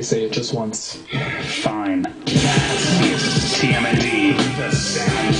you say it just once. Fine. That's TMNT, the.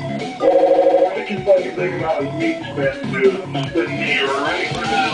then the street get away. Let's go.